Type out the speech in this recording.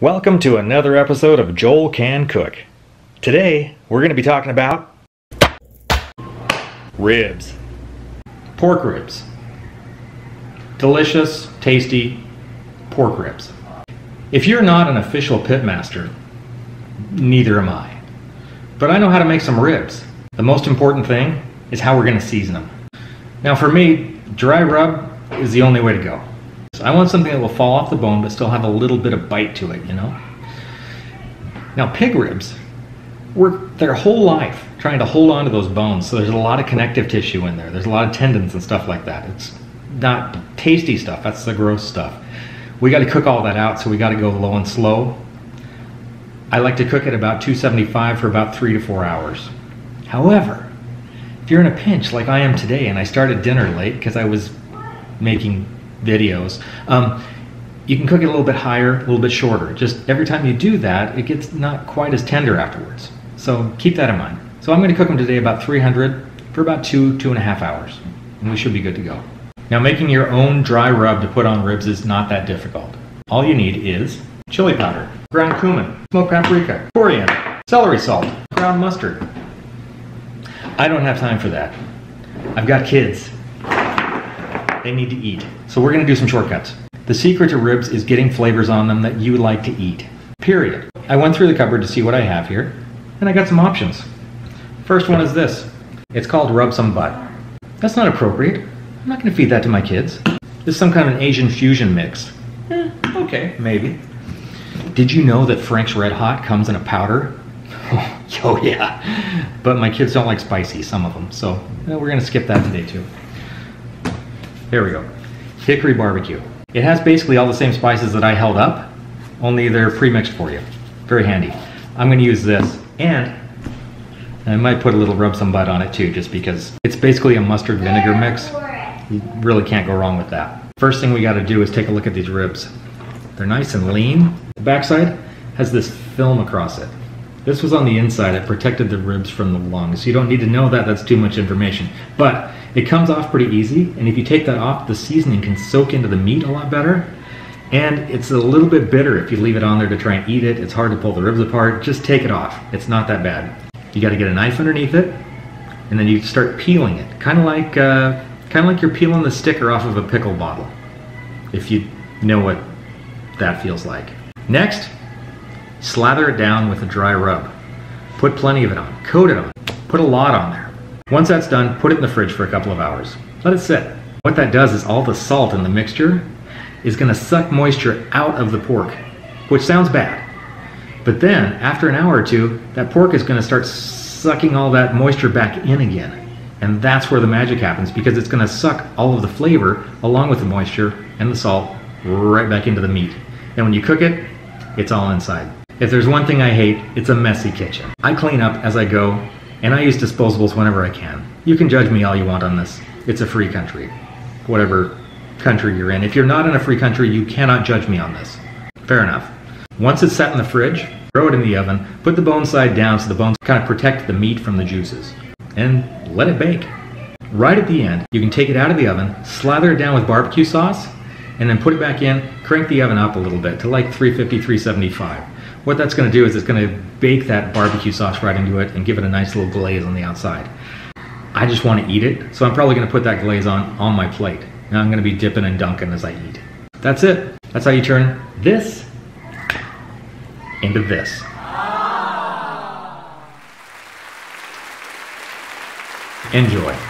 Welcome to another episode of Joel Can Cook. Today, we're going to be talking about ribs. Pork ribs. Delicious, tasty pork ribs. If you're not an official pitmaster, neither am I. But I know how to make some ribs. The most important thing is how we're going to season them. Now, for me, dry rub is the only way to go. I want something that will fall off the bone but still have a little bit of bite to it, you know? Now, pig ribs work their whole life trying to hold on to those bones, so there's a lot of connective tissue in there. There's a lot of tendons and stuff like that. It's not tasty stuff, that's the gross stuff. We got to cook all that out, so we got to go low and slow. I like to cook at about 275 for about three to four hours. However, if you're in a pinch like I am today and I started dinner late because I was making videos. Um, you can cook it a little bit higher, a little bit shorter. Just every time you do that, it gets not quite as tender afterwards. So keep that in mind. So I'm going to cook them today about 300 for about two, two and a half hours. And we should be good to go. Now making your own dry rub to put on ribs is not that difficult. All you need is chili powder, ground cumin, smoked paprika, coriander, celery salt, ground mustard. I don't have time for that. I've got kids they need to eat. So we're going to do some shortcuts. The secret to ribs is getting flavors on them that you like to eat. Period. I went through the cupboard to see what I have here, and I got some options. First one is this. It's called rub some butt. That's not appropriate. I'm not going to feed that to my kids. This is some kind of an Asian fusion mix. Eh, okay, maybe. Did you know that Frank's Red Hot comes in a powder? oh yeah, but my kids don't like spicy, some of them, so we're gonna skip that today too. There we go. Hickory barbecue. It has basically all the same spices that I held up, only they're pre-mixed for you. Very handy. I'm going to use this, and I might put a little rub some butt on it too, just because it's basically a mustard vinegar mix. You really can't go wrong with that. First thing we got to do is take a look at these ribs. They're nice and lean. The backside has this film across it. This was on the inside. It protected the ribs from the lungs. You don't need to know that. That's too much information. But it comes off pretty easy, and if you take that off, the seasoning can soak into the meat a lot better. And it's a little bit bitter if you leave it on there to try and eat it. It's hard to pull the ribs apart. Just take it off. It's not that bad. You got to get a knife underneath it, and then you start peeling it, kind of like uh, kind of like you're peeling the sticker off of a pickle bottle, if you know what that feels like. Next, slather it down with a dry rub. Put plenty of it on. Coat it on. Put a lot on there. Once that's done, put it in the fridge for a couple of hours. Let it sit. What that does is all the salt in the mixture is going to suck moisture out of the pork, which sounds bad. But then, after an hour or two, that pork is going to start sucking all that moisture back in again. And that's where the magic happens because it's going to suck all of the flavor along with the moisture and the salt right back into the meat. And when you cook it, it's all inside. If there's one thing I hate, it's a messy kitchen. I clean up as I go and I use disposables whenever I can. You can judge me all you want on this. It's a free country. Whatever country you're in. If you're not in a free country, you cannot judge me on this. Fair enough. Once it's set in the fridge, throw it in the oven, put the bone side down so the bones kind of protect the meat from the juices, and let it bake. Right at the end, you can take it out of the oven, slather it down with barbecue sauce, and then put it back in, crank the oven up a little bit to like 350, 375. What that's going to do is it's going to bake that barbecue sauce right into it and give it a nice little glaze on the outside. I just want to eat it, so I'm probably going to put that glaze on on my plate. Now I'm going to be dipping and dunking as I eat. That's it. That's how you turn this into this. Enjoy.